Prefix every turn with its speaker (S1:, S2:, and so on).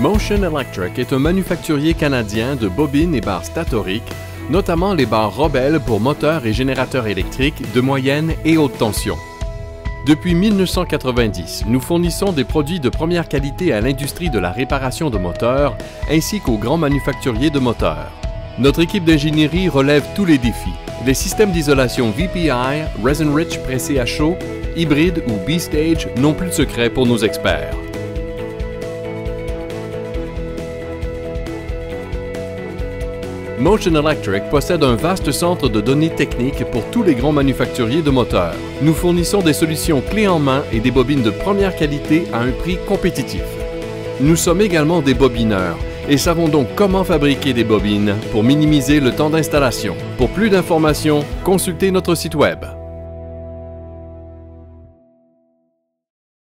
S1: Motion Electric est un manufacturier canadien de bobines et barres statoriques, notamment les barres Robel pour moteurs et générateurs électriques de moyenne et haute tension. Depuis 1990, nous fournissons des produits de première qualité à l'industrie de la réparation de moteurs ainsi qu'aux grands manufacturiers de moteurs. Notre équipe d'ingénierie relève tous les défis. Les systèmes d'isolation VPI, Resin Rich pressé à chaud, hybride ou B-Stage n'ont plus de secret pour nos experts. Motion Electric possède un vaste centre de données techniques pour tous les grands manufacturiers de moteurs. Nous fournissons des solutions clés en main et des bobines de première qualité à un prix compétitif. Nous sommes également des bobineurs et savons donc comment fabriquer des bobines pour minimiser le temps d'installation. Pour plus d'informations, consultez notre site Web.